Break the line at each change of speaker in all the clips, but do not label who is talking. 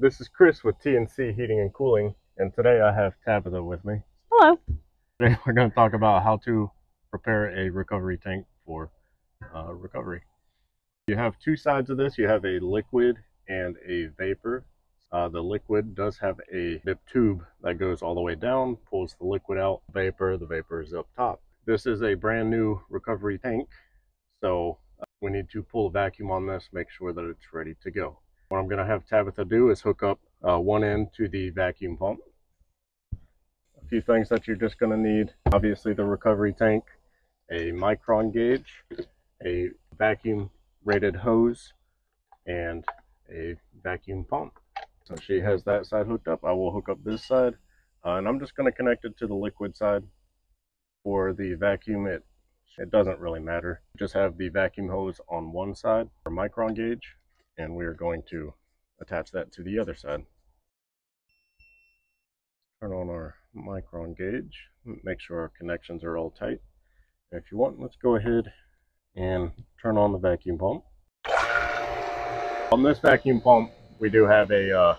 This is Chris with TNC Heating and Cooling, and today I have Tabitha with me.
Hello.
Today we're going to talk about how to prepare a recovery tank for uh, recovery. You have two sides of this. You have a liquid and a vapor. Uh, the liquid does have a dip tube that goes all the way down, pulls the liquid out. Vapor, the vapor is up top. This is a brand new recovery tank, so uh, we need to pull a vacuum on this, make sure that it's ready to go. What I'm going to have Tabitha do is hook up uh, one end to the vacuum pump. A few things that you're just going to need, obviously the recovery tank, a micron gauge, a vacuum rated hose, and a vacuum pump. So she has that side hooked up. I will hook up this side. Uh, and I'm just going to connect it to the liquid side. For the vacuum, it, it doesn't really matter. Just have the vacuum hose on one side, or micron gauge, and we are going to attach that to the other side. Turn on our micron gauge, make sure our connections are all tight. If you want, let's go ahead and turn on the vacuum pump. On this vacuum pump, we do have a uh,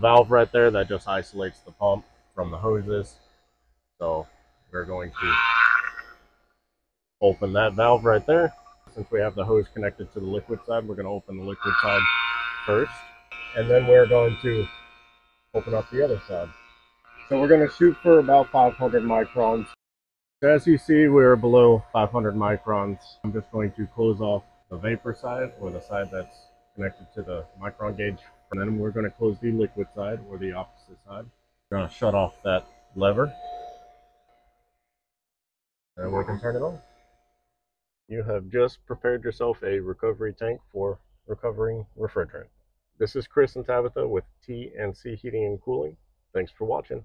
valve right there that just isolates the pump from the hoses. So we're going to open that valve right there. Since we have the hose connected to the liquid side, we're going to open the liquid side first. And then we're going to open up the other side. So we're going to shoot for about 500 microns. As you see, we're below 500 microns. I'm just going to close off the vapor side or the side that's connected to the micron gauge. And then we're going to close the liquid side or the opposite side. We're going to shut off that lever. And we can turn it on. You have just prepared yourself a recovery tank for recovering refrigerant. This is Chris and Tabitha with TNC Heating and Cooling. Thanks for watching.